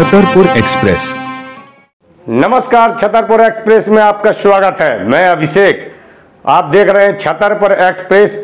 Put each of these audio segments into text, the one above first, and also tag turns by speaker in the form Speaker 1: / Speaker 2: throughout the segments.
Speaker 1: Chhatarpur express.
Speaker 2: नमस्कार, Chhatarpur express में आपका स्वागत है। मैं अभिषेक। आप देख रहे हैं छतरपुर एक्सप्रेस।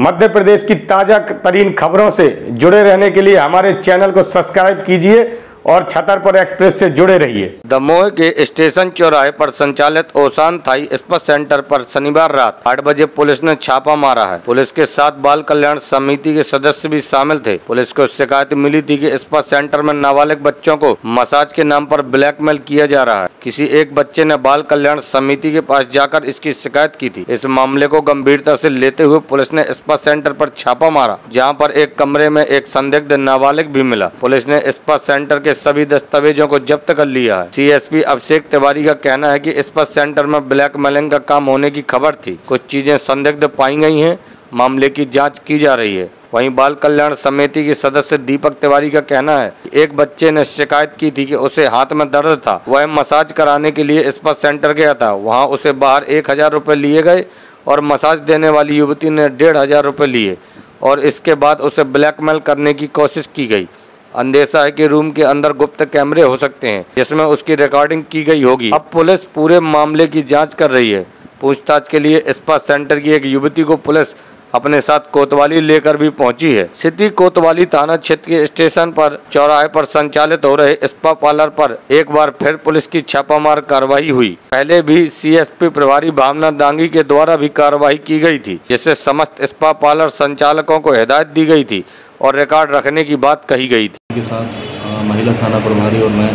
Speaker 2: मध्य प्रदेश की ताज़ा तरीन खबरों से जुड़े रहने के लिए हमारे चैनल को सब्सक्राइब कीजिए और छतरपुर एक्सप्रेस से जुड़े रहिए।
Speaker 3: दमोह के स्टेशन चौराहे पर संचालित ओसान थाई स्पा सेंटर पर शनिवार रात आठ बजे पुलिस ने छापा मारा है। पुलिस के साथ बाल कल्याण समिति के सदस्य भी शामिल थे। पुलिस को शिकायत मिली थी कि स्पा सेंटर में नाबालिग बच्चों को मसाज के नाम पर ब्लैकमेल किया जा रहा है। किसी एक बच्चे ने बाल कल्याण समिति के पास जाकर इसकी शिकायत की थी। इस मामले को गंभीरता से लेते हुए पुलिस ने स्पा सेंटर पर छापा मारा, जहाँ पर एक कमरे में एक संदिग्ध नाबालिग भी मिला। पुलिस ने स्पा सेंटर के सभी दस्तावेजों को जब्त कर लिया है। सीएसपी अभिषेक तिवारी का कहना है कि इस पर सेंटर में ब्लैक मेलिंग का काम होने की खबर थी। कुछ चीज़ें संदिग्ध पाई गई हैं। मामले की जाँच की जा रही है। वहीं बाल कल्याण समिति के सदस्य दीपक तिवारी का कहना है एक बच्चे ने शिकायत की थी कि उसे हाथ में दर्द था। वह मसाज कराने के लिए स्पा सेंटर गया था। वहाँ उसे बाहर एक हज़ार रुपये लिए गए और मसाज देने वाली युवती ने डेढ़ हज़ार रुपये लिए और इसके बाद उसे ब्लैकमेल करने की कोशिश की गई। अंदेशा है कि रूम के अंदर गुप्त कैमरे हो सकते हैं, जिसमें उसकी रिकॉर्डिंग की गई होगी। अब पुलिस पूरे मामले की जाँच कर रही है। पूछताछ के लिए स्पा सेंटर की एक युवती को पुलिस अपने साथ कोतवाली लेकर भी पहुँची है। सिटी कोतवाली थाना क्षेत्र के स्टेशन पर चौराहे पर संचालित हो रहे स्पा पार्लर पर एक बार फिर पुलिस की छापामार कार्रवाई हुई। पहले भी सीएसपी प्रभारी भावना दांगी के द्वारा भी कार्रवाई की गई थी, जिससे समस्त स्पा पार्लर संचालकों को हिदायत दी गई थी और रिकॉर्ड रखने की बात कही गई थी।
Speaker 4: के साथ महिला थाना प्रभारी और मैं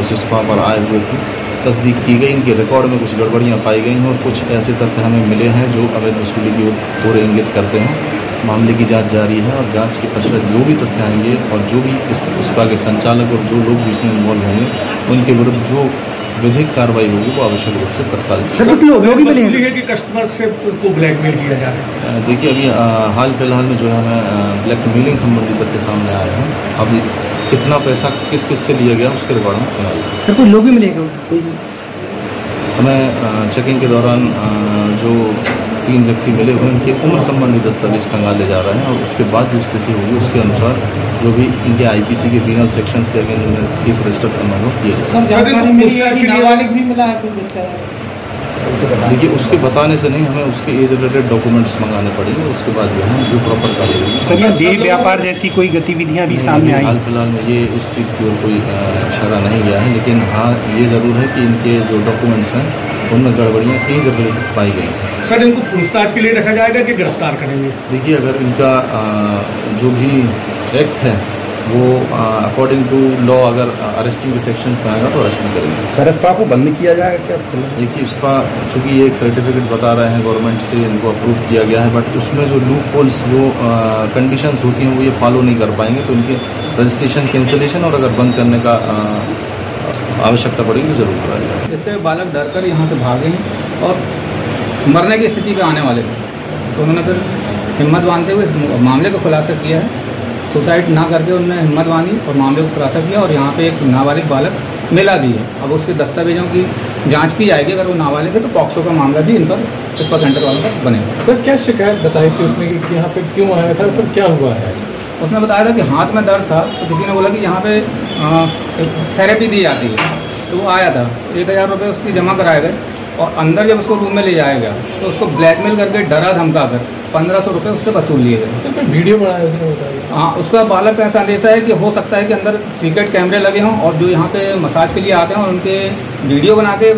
Speaker 4: उस स्पा पर आए हुए थे। तस्दीक की गई इनके रिकॉर्ड में कुछ गड़बड़ियाँ पाई गई हैं और कुछ ऐसे तथ्य हमें मिले हैं जो अवैध वसूली की ओर इंगित करते हैं। मामले की जाँच जारी है और जाँच के पश्चात जो भी तथ्य आएँगे और जो भी इस स्पा के संचालक और जो लोग भी इसमें इन्वॉल्व होंगे उनके विरुद्ध जो विधिक कार्रवाई होगी वो आवश्यक रूप से तत्काल
Speaker 5: कि कस्टमर से को ब्लैकमेल किया जा रहा है?
Speaker 4: देखिए अभी हाल फ़िलहाल में जो है हमें ब्लैकमेलिंग संबंधी तथ्य सामने आए हैं। अभी कितना पैसा किस किस से लिया गया उसके रिकॉर्ड में
Speaker 6: सर कोई लोग भी मिलेगा
Speaker 4: हमें चेकिंग के दौरान जो तीन व्यक्ति मिले हुए उनके उम्र संबंधी दस्तावेज़ खंगाले जा रहे हैं और उसके बाद जो स्थिति होगी उसके अनुसार जो भी इनके आईपीसी के पीनल सेक्शंस के अगेंस्ट केस रजिस्टर करना हो किए देखिए उसके बताने से नहीं हमें उसके एज रिलेटेड डॉक्यूमेंट्स मंगाने पड़ेंगे उसके बाद जो है जो प्रॉपर कार्रवाई
Speaker 6: देह व्यापार जैसी कोई गतिविधियाँ भी सामने आई?
Speaker 4: हाल फ़िलहाल में ये इस चीज़ की ओर कोई इशारा नहीं गया है लेकिन हाँ ये ज़रूर है कि इनके जो डॉक्यूमेंट्स हैं उनमें गड़बड़ियाँ एज रिलेटेड पाई गई
Speaker 5: सर इनको पूछताछ के लिए रखा जाएगा कि गिरफ़्तार करेंगे?
Speaker 4: देखिए अगर इनका जो भी एक्ट है वो अकॉर्डिंग टू लॉ अगर अरेस्टिंग के सेक्शन पे आएगा तो अरेस्ट नहीं करेंगे।
Speaker 6: सर इस्पा को बंद किया जाएगा क्या?
Speaker 4: देखिए इसका चूँकि ये एक सर्टिफिकेट बता रहे हैं गवर्नमेंट से इनको अप्रूव किया गया है बट उसमें जो लूप होल्स जो कंडीशंस होती हैं वो ये फॉलो नहीं कर पाएँगे तो इनके रजिस्ट्रेशन कैंसिलेशन और अगर बंद करने का आवश्यकता पड़ेगी तो ज़रूर कराएगा
Speaker 7: इससे बालक डर कर यहाँ से भागे और मरने की स्थिति पर आने वाले थे तो उन्होंने फिर हिम्मत बांधते हुए इस मामले को खुलासा किया है। सुसाइड ना करके उन्होंने हिम्मत बांधी और मामले को खुलासा किया और यहाँ पे एक नाबालिग बालक मिला भी है। अब उसके दस्तावेजों की जाँच की जाएगी। अगर वो नाबालिग है तो पॉक्सो का मामला भी इन पर इस पर सेंटर वालों पर बनेगा।
Speaker 5: सर क्या शिकायत बताई थी उसने कि यहाँ पे क्यों आया था फिर क्या हुआ है?
Speaker 7: उसने बताया था कि हाथ में दर्द था। तो किसी ने बोला कि यहाँ पे थेरेपी दी जाती है। तो वो आया था। एक हज़ार रुपये उसकी जमा कराए गए। और अंदर जब उसको रूम में ले जाया गया तो उसको ब्लैकमेल करके डरा धमका कर। पंद्रह सौ रुपये उससे वसूल लिए गए।
Speaker 5: सर वीडियो बनाया उसने
Speaker 7: हाँ उसका बालक ऐसा अंदेशा है कि हो सकता है कि अंदर सीक्रेट कैमरे लगे हों और जो यहाँ पे मसाज के लिए आते हैं उनके वीडियो बना के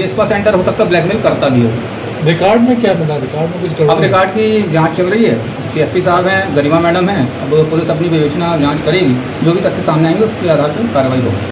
Speaker 7: ये स्पा सेंटर हो सकता है ब्लैकमेल करता भी हो।
Speaker 5: रिकॉर्ड में क्या बना? रिकॉर्ड में कुछ
Speaker 7: अब रिकॉर्ड की जाँच चल रही है। सीएसपी साहब हैं गरिमा मैडम हैं। अब पुलिस अपनी विवेचना जाँच करेगी। जो भी तथ्य सामने आएँगे उसके आधार पर कार्रवाई होगी।